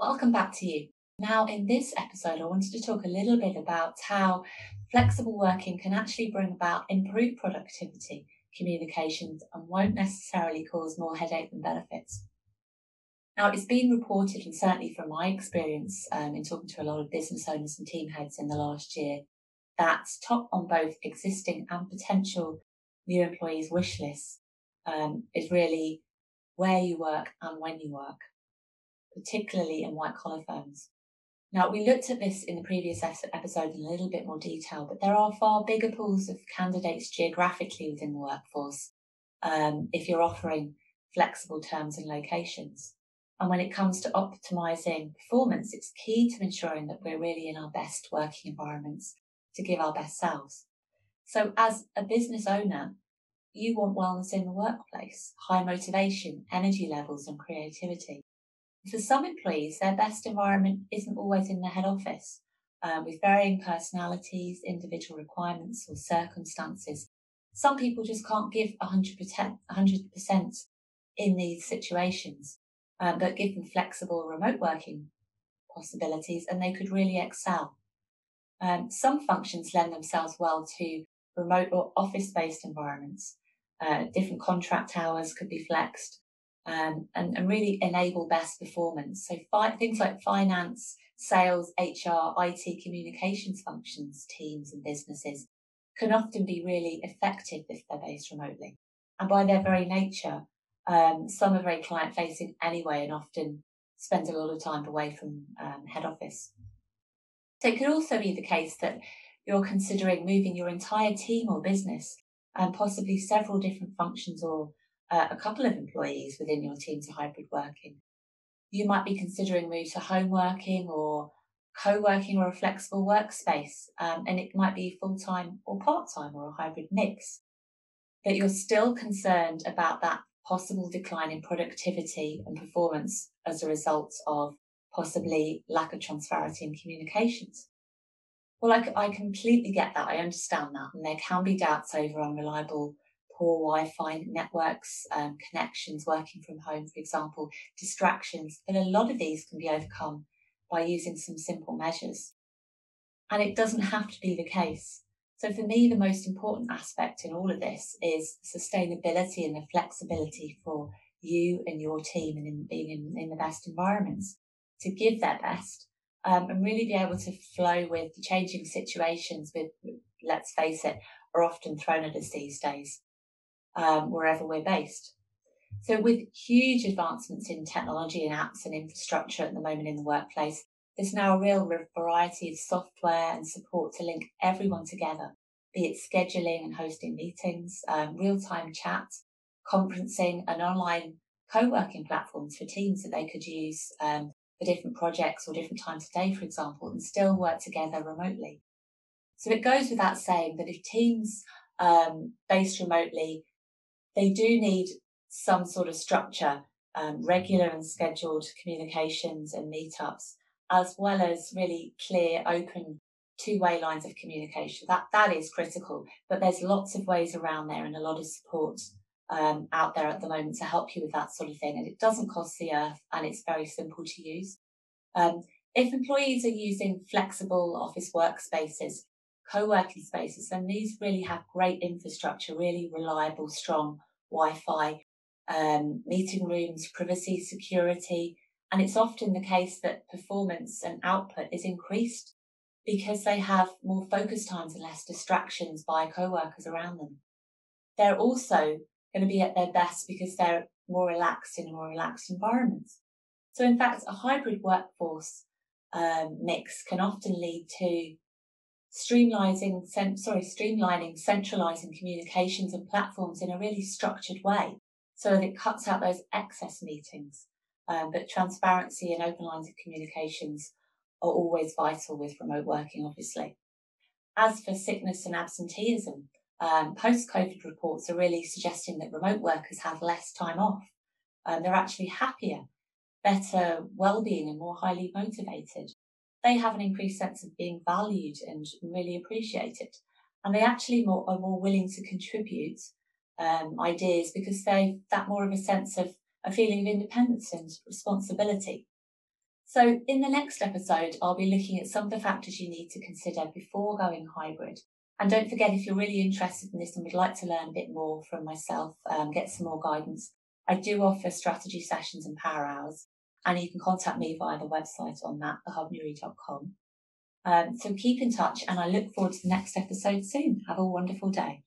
Welcome back to you. Now, in this episode, I wanted to talk a little bit about how flexible working can actually bring about improved productivity, communications, and won't necessarily cause more headache than benefits. Now, it's been reported, and certainly from my experience um, in talking to a lot of business owners and team heads in the last year, that top on both existing and potential new employees' wish lists um, is really where you work and when you work particularly in white collar firms. Now, we looked at this in the previous episode in a little bit more detail, but there are far bigger pools of candidates geographically within the workforce um, if you're offering flexible terms and locations. And when it comes to optimizing performance, it's key to ensuring that we're really in our best working environments to give our best selves. So, as a business owner, you want wellness in the workplace, high motivation, energy levels, and creativity. For some employees, their best environment isn't always in the head office. Uh, with varying personalities, individual requirements, or circumstances, some people just can't give 100%, 100% in these situations, um, but give them flexible remote working possibilities and they could really excel. Um, some functions lend themselves well to remote or office based environments. Uh, different contract hours could be flexed um, and, and, really enable best performance. So fi- things like finance, sales, HR, IT, communications functions, teams and businesses can often be really effective if they're based remotely. And by their very nature, um, some are very client facing anyway and often spend a lot of time away from um, head office. So it could also be the case that you're considering moving your entire team or business and possibly several different functions or uh, a couple of employees within your team to hybrid working. You might be considering move to home working or co-working or a flexible workspace, um, and it might be full-time or part-time or a hybrid mix. But you're still concerned about that possible decline in productivity and performance as a result of possibly lack of transparency in communications. Well, I, I completely get that. I understand that. And there can be doubts over unreliable poor Wi-Fi networks, um, connections, working from home, for example, distractions. But a lot of these can be overcome by using some simple measures. And it doesn't have to be the case. So for me, the most important aspect in all of this is sustainability and the flexibility for you and your team and in being in, in the best environments to give their best um, and really be able to flow with the changing situations with, let's face it, are often thrown at us these days um, wherever we're based. So, with huge advancements in technology and apps and infrastructure at the moment in the workplace, there's now a real variety of software and support to link everyone together, be it scheduling and hosting meetings, um, real time chat, conferencing, and online co working platforms for teams that they could use um, for different projects or different times of day, for example, and still work together remotely. So, it goes without saying that if teams um, based remotely they do need some sort of structure, um, regular and scheduled communications and meetups, as well as really clear, open, two-way lines of communication. That that is critical. But there's lots of ways around there and a lot of support um, out there at the moment to help you with that sort of thing. And it doesn't cost the earth, and it's very simple to use. Um, if employees are using flexible office workspaces, co-working spaces, then these really have great infrastructure, really reliable, strong Wi-Fi, um, meeting rooms, privacy, security. And it's often the case that performance and output is increased because they have more focus times and less distractions by co-workers around them. They're also going to be at their best because they're more relaxed in a more relaxed environment. So in fact, a hybrid workforce um, mix can often lead to streamlining, sorry, streamlining, centralizing communications and platforms in a really structured way so that it cuts out those excess meetings. Um, but transparency and open lines of communications are always vital with remote working, obviously. As for sickness and absenteeism, um, post-COVID reports are really suggesting that remote workers have less time off. Um, they're actually happier, better well-being and more highly motivated they have an increased sense of being valued and really appreciated. And they actually more, are more willing to contribute um, ideas because they've that more of a sense of a feeling of independence and responsibility. So, in the next episode, I'll be looking at some of the factors you need to consider before going hybrid. And don't forget, if you're really interested in this and would like to learn a bit more from myself, um, get some more guidance, I do offer strategy sessions and power hours, and you can contact me via the website on that, thehubnewry.com. Um, so keep in touch, and I look forward to the next episode soon. Have a wonderful day.